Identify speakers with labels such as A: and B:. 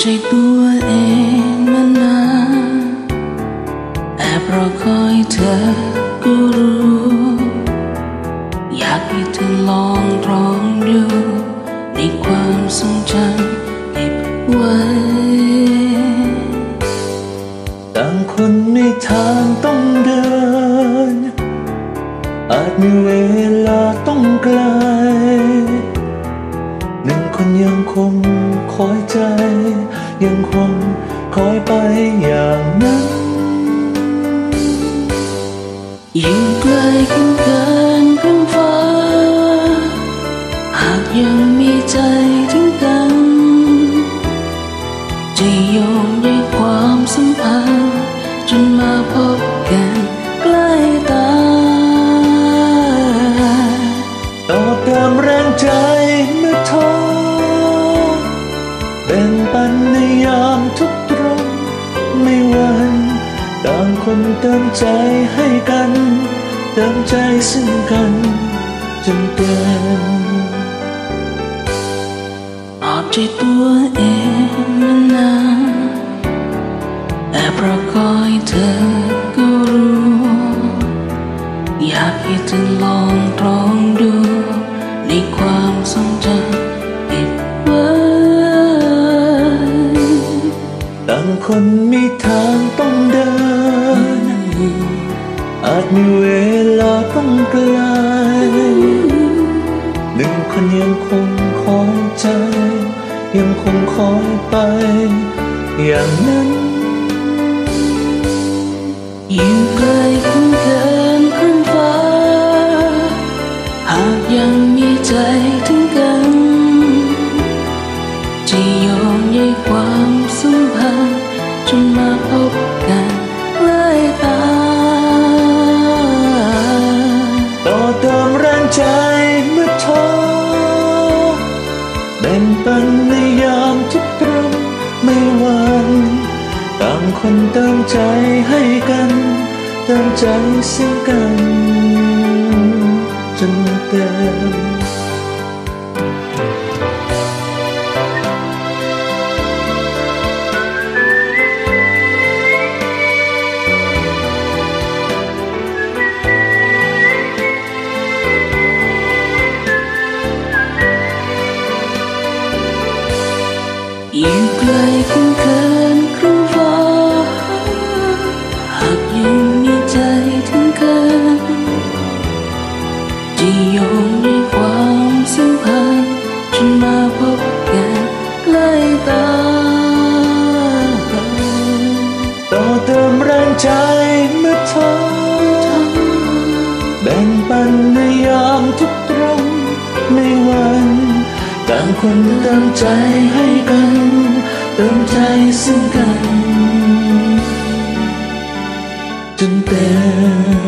A: ใจตัวเองมานานแอบรอคอยเธอก็รู้ อยากให้เธอลองลองดู ในความทรงจำเก็บไว้
B: ต่างคนในทางต้องเดิน อาจมีเวลาต้องไกล คนยังคงคอยใจ ยังคงคอยไปอย่างนั้น
A: ยิ่งไกลกันเกิน คน
B: เติมใจให้กัน เติมใจซึ่งกันจนเกิน
A: อบใจตัวเองนานานแอบรอคอยเธอก็รู้ อยากให้เธอลองตรองาง
B: คนมีทางต้องเดิน อาจมีเวลาต้องไกลหนึ่งคนยังคงคอยใจ ยังคงคอยไป อย่างนั้น
A: อยู่ไกลกันเกินครึ่งฟ้า หากยังมีใจถึงกันจะโยงใยความสัมพันธ์ จนมาพบกันใกล้ตา
B: ต่อเติมแรงใจเมื่อท้อแบ่งปันในยามทุกตรมไม่หวันต่างคนเติมใจให้กันเติมใจซึ่งกันจนเต็ม
A: คนเติมใจให้กัน
B: เติมใจซึ่งกัน จนเต็ม